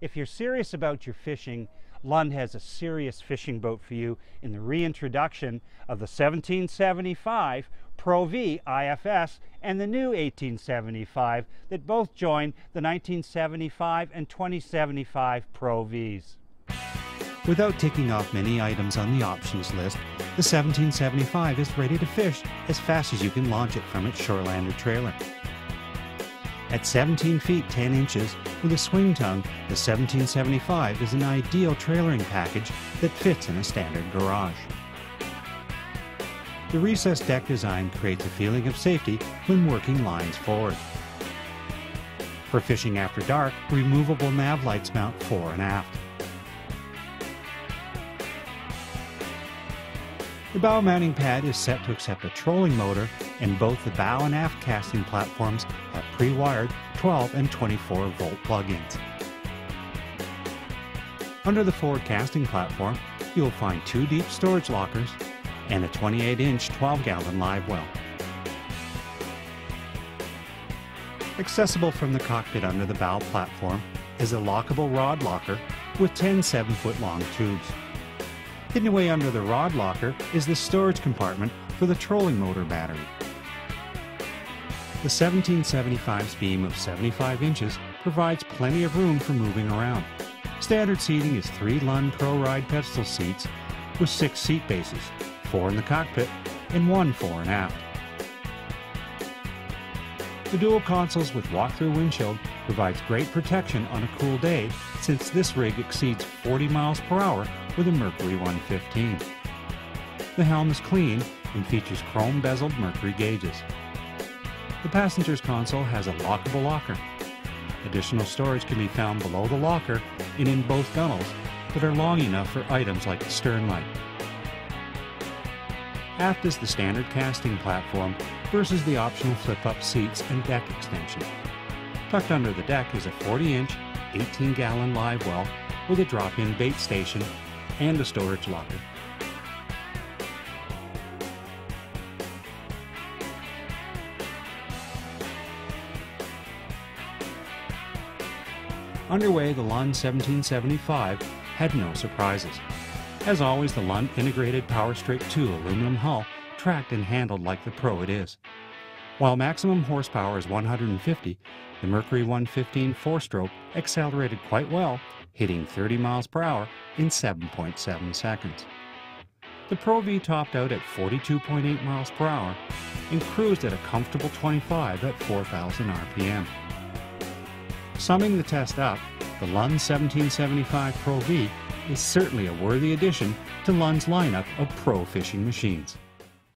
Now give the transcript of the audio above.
If you're serious about your fishing, Lund has a serious fishing boat for you in the reintroduction of the 1775 Pro V IFS and the new 1875 that both join the 1975 and 2075 Pro Vs. Without ticking off many items on the options list, the 1775 is ready to fish as fast as you can launch it from its Shorelander trailer. At 17 feet 10 inches with a swing tongue, the 1775 is an ideal trailering package that fits in a standard garage. The recessed deck design creates a feeling of safety when working lines forward. For fishing after dark, removable nav lights mount fore and aft. The bow mounting pad is set to accept a trolling motor, and both the bow and aft casting platforms have pre-wired 12 and 24 volt plug-ins. Under the forward casting platform, you will find two deep storage lockers and a 28-inch 12-gallon live well. Accessible from the cockpit under the bow platform is a lockable rod locker with 10 7-foot long tubes. Hidden away under the rod locker is the storage compartment for the trolling motor battery. The 1775's beam of 75 inches provides plenty of room for moving around. Standard seating is three Lund Pro Ride pedestal seats with six seat bases, four in the cockpit and one fore and aft. The dual consoles with walk-through windshield provides great protection on a cool day since this rig exceeds 40 miles per hour with a Mercury 115. The helm is clean and features chrome bezeled Mercury gauges. The passenger's console has a lockable locker. Additional storage can be found below the locker and in both gunnels that are long enough for items like the stern light. Aft is the standard casting platform versus the optional flip-up seats and deck extension. Tucked under the deck is a 40-inch, 18-gallon live well with a drop-in bait station and a storage locker. Underway, the Lund 1775 had no surprises. As always, the Lund integrated Power Strip 2 aluminum hull tracked and handled like the Pro it is. While maximum horsepower is 150, the Mercury 115 four-stroke accelerated quite well hitting 30 miles per hour in 7.7 seconds. The Pro V topped out at 42.8 miles per hour and cruised at a comfortable 25 at 4,000 RPM. Summing the test up, the Lund 1775 Pro V is certainly a worthy addition to Lund's lineup of pro fishing machines.